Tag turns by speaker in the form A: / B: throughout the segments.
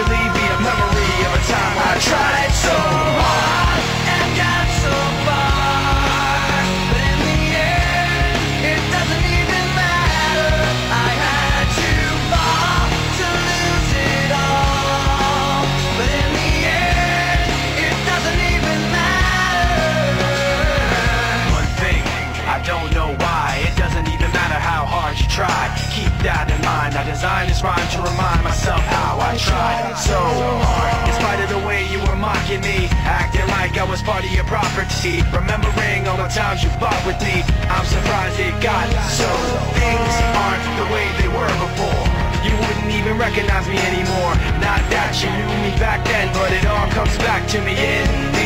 A: eventually be a memory of a time I tried so hard
B: and got so far. But in the end, it doesn't even matter. I had to fall to lose it all. But in the end, it doesn't even matter.
A: One thing, I don't know why. It doesn't even matter how hard you try. Keep that in mind. I designed this rhyme to remind was part of your property. Remembering all the times you fought with me. I'm surprised it got so. Things aren't the way they were before. You wouldn't even recognize me anymore. Not that you knew me back then But it all comes back to me in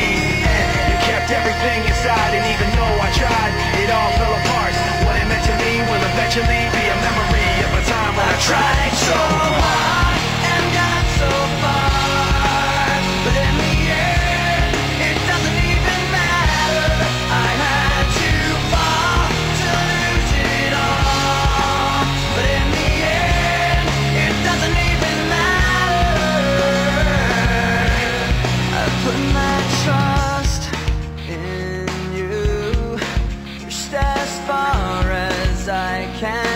B: can